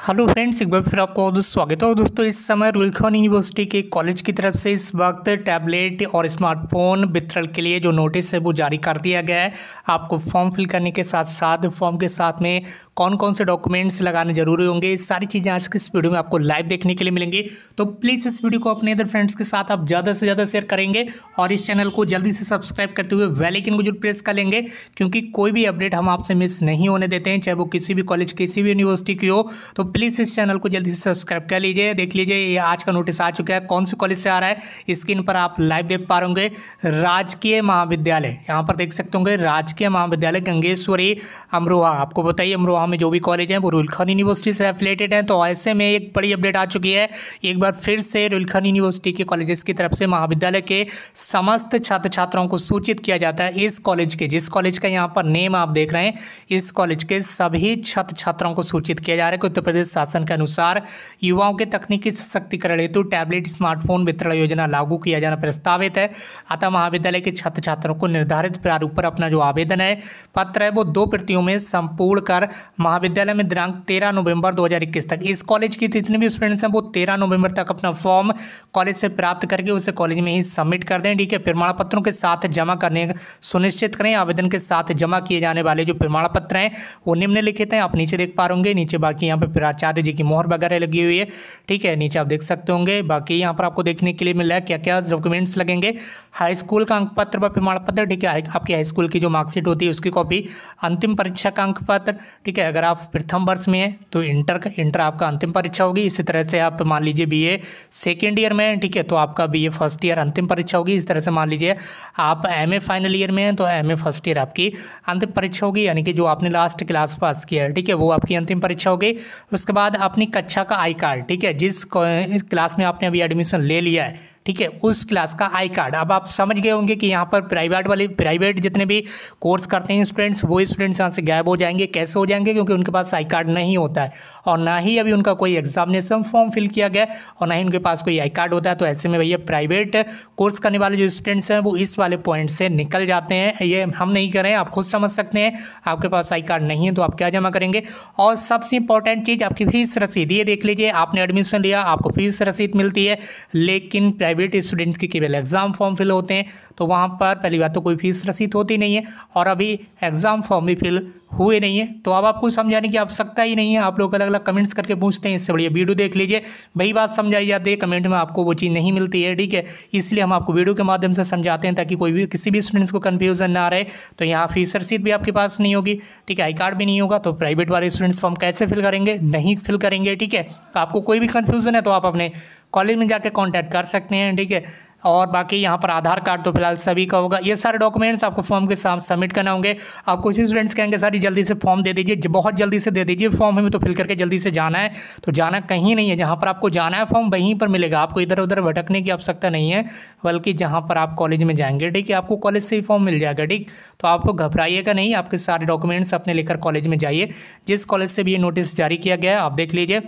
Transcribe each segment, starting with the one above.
Hello friends, एक बार फिर आपको स्वागत है। दोस्तों, इस समय रुलखन यूनिवर्सिटी के कॉलेज की तरफ़ से इस वक्त टैबलेट और स्मार्टफ़ोन वितरण के लिए जो नोटिस है, वो जारी कर दिया गया है। आपको फॉर्म फिल करने के साथ साथ फॉर्म के साथ में कौन कौन से डॉक्यूमेंट्स लगाने ज़रूरी होंगे, सारी चीज़ें आज के इस वीडियो में आपको लाइव देखने के लिए मिलेंगी। तो प्लीज़ इस वीडियो को अपने अदर फ्रेंड्स के साथ आप ज़्यादा से ज़्यादा शेयर करेंगे और इस चैनल को जल्दी से सब्सक्राइब करते हुए वेलाइकन को ज़रूर प्रेस कर लेंगे, क्योंकि कोई भी अपडेट हम आपसे मिस नहीं होने देते हैं, चाहे वो किसी भी कॉलेज, किसी भी यूनिवर्सिटी की हो। तो प्लीज़ इस चैनल को जल्दी से सब्सक्राइब कर लीजिए, देख लीजिए, ये आज का नोटिस आ चुका है। कौन से कॉलेज से आ रहा है? स्क्रीन पर आप लाइव देख पा रहे राजकीय महाविद्यालय, यहाँ पर देख सकते होंगे। राजकीय महाविद्यालय, गंगेश्वरी, अमरोहा। आपको बताइए, अमरोहा में जो भी कॉलेज हैं, वो रुलखन यूनिवर्सिटी से एफिलेटेड हैं। तो ऐसे में एक बड़ी अपडेट आ चुकी है। एक बार फिर से रुलखन यूनिवर्सिटी के कॉलेजेस की तरफ़ से महाविद्यालय के समस्त छात्र छात्राओं को सूचित किया जाता है इस कॉलेज के। जिस कॉलेज का यहाँ पर नेम आप देख रहे हैं, इस कॉलेज के सभी छात्र छात्राओं को सूचित किया जा रहा है उत्तर प्रदेश शासन के अनुसार युवाओं के तकनीकी सशक्तिकरण हेतु टैबलेट, स्मार्टफ़ोन वितरण योजना लागू किया जाना प्रस्तावित है। अतः महाविद्यालय के छात्र छात्रों को निर्धारित प्रारूप पर अपना जो आवेदन है, पत्र है, वो दो प्रतियों में संपूर्ण कर महाविद्यालय में दिनांक तेरह नवंबर 2021 तक। इस कॉलेज की जितने भी स्टूडेंट्स हैं, वो तेरह नवंबर तक अपना फॉर्म कॉलेज से प्राप्त करके उसे कॉलेज में ही सबमिट कर दें। ठीक है, प्रमाण पत्रों के साथ जमा करने सुनिश्चित करें। आवेदन के साथ जमा किए जाने वाले जो प्रमाण पत्र हैं, वो निम्नलिखित हैं, आप नीचे देख पा रहे नीचे बाकी यहाँ पे प्राचार्य जी की मोहर वगैरह लगी हुई है। ठीक है, नीचे आप देख सकते होंगे। बाकी यहाँ पर आपको देखने के लिए मिला है क्या क्या डॉक्यूमेंट्स लगेंगे। हाई स्कूल का अंक पत्र व प्रमाण पत्र, ठीक है? आपकी हाई स्कूल की जो मार्कशीट होती है, उसकी कॉपी अंतिम परीक्षा का अंक पत्र, ठीक है? अगर आप प्रथम वर्ष में हैं तो इंटर का, इंटर आपका अंतिम परीक्षा होगी। इसी तरह से आप मान लीजिए बी ए सेकेंड ईयर में ठीक है? तो आपका बी ए फ़र्स्ट ईयर अंतिम परीक्षा होगी। इस तरह से मान लीजिए आप एम ए फाइनल ईयर में हैं तो एम ए फ़र्स्ट ईयर आपकी अंतिम परीक्षा होगी। यानी कि जो आपने लास्ट क्लास पास किया है, ठीक है? वो आपकी अंतिम परीक्षा होगी। उसके बाद अपनी कक्षा का आई कार्ड ठीक है? जिस क्लास में आपने अभी एडमिशन ले लिया है ठीक है, उस क्लास का आई कार्ड अब आप समझ गए होंगे कि यहाँ पर प्राइवेट वाले प्राइवेट जितने भी कोर्स करते हैं स्टूडेंट्स वो स्टूडेंट्स यहाँ से गायब हो जाएँगे। कैसे हो जाएँगे? क्योंकि उनके पास आई कार्ड नहीं होता है। और ना ही अभी उनका कोई एग्जामिनेशन फॉर्म फिल किया गया और ना ही उनके पास कोई आई कार्ड होता है तो ऐसे में भैया प्राइवेट कोर्स करने वाले जो स्टूडेंट्स हैं, वो इस वाले पॉइंट से निकल जाते हैं। ये हम नहीं करें, आप खुद समझ सकते हैं। आपके पास आई कार्ड नहीं है तो आप क्या जमा करेंगे? और सबसे इंपॉर्टेंट चीज़, आपकी फ़ीस रसीद, ये देख लीजिए, आपने एडमिशन लिया, आपको फ़ीस रसीद मिलती है। लेकिन प्राइवेट स्टूडेंट्स के केवल एग्ज़ाम फॉर्म फिल होते हैं तो वहाँ पर पहली बात तो कोई फ़ीस रसीद होती नहीं है, और अभी एग्ज़ाम फॉर्म भी फिल हुए नहीं है। तो अब आपको समझाने की आवश्यकता ही नहीं है। आप लोग अलग अलग कमेंट्स करके पूछते हैं, इससे बढ़िया वीडियो देख लीजिए। वही बात समझाई जाती है। कमेंट में आपको वो चीज़ नहीं मिलती है, ठीक है? इसलिए हम आपको वीडियो के माध्यम से समझाते हैं ताकि कोई भी, किसी भी स्टूडेंट्स को कन्फ्यूज़न ना रहे। तो यहाँ फ़ीस रसीद भी आपके पास नहीं होगी, ठीक है? आई कार्ड भी नहीं होगा तो प्राइवेट वाले स्टूडेंट्स फॉर्म कैसे फिल करेंगे? नहीं फिल करेंगे, ठीक है? आपको कोई भी कन्फ्यूज़न है तो आप अपने कॉलेज में जाकर कॉन्टैक्ट कर सकते हैं, ठीक है? और बाकी यहाँ पर आधार कार्ड तो फ़िलहाल सभी का होगा। ये सारे डॉक्यूमेंट्स आपको फॉर्म के साथ सबमिट करना होंगे। आप कुछ स्टूडेंट्स कहेंगे, सर जल्दी से फॉर्म दे दीजिए बहुत जल्दी से दे दीजिए फॉर्म हमें तो फिल करके जल्दी से जाना है। तो जाना कहीं नहीं है। जहाँ पर आपको जाना है फॉर्म वहीं पर मिलेगा। आपको इधर उधर भटकने की आवश्यकता नहीं है, बल्कि जहाँ पर आप कॉलेज में जाएँगे, ठीक है? आपको कॉलेज से ही फॉर्म मिल जाएगा, ठीक? तो आपको घबराइएगा नहीं, आपके सारे डॉक्यूमेंट्स अपने लेकर कॉलेज में जाइए। जिस कॉलेज से भी ये नोटिस जारी किया गया है, आप देख लीजिए।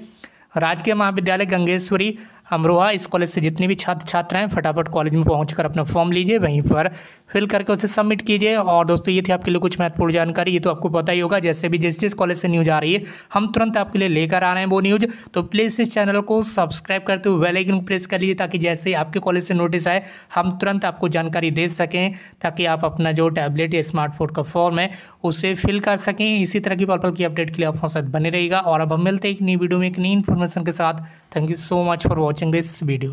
राजकीय महाविद्यालय गंगेश्वरी अमरोहा इस कॉलेज से जितने भी छात्र छात्र हैं, फटाफट कॉलेज में पहुंचकर अपना फॉर्म लीजिए, वहीं पर फिल करके उसे सबमिट कीजिए। और दोस्तों, ये थी आपके लिए कुछ महत्वपूर्ण जानकारी। ये तो आपको पता ही होगा, जैसे भी जिस जिस कॉलेज से न्यूज़ आ रही है, हम तुरंत आपके लिए लेकर आ रहे हैं वो न्यूज़। तो प्लीज़ इस चैनल को सब्सक्राइब करते हुए वेलाइकन प्रेस कर लीजिए, ताकि जैसे ही आपके कॉलेज से नोटिस आए, हम तुरंत आपको जानकारी दे सकें, ताकि आप अपना जो टैबलेट या स्मार्टफ़ोन का फॉर्म है, उसे फिल कर सकें। इसी तरह की पल पल की अपडेट के लिए आप हमारे साथ बने रहेगा और अब हम मिलते हैं एक नई वीडियो में, एक नई इन्फॉर्मेशन के साथ। Thank you so much for this video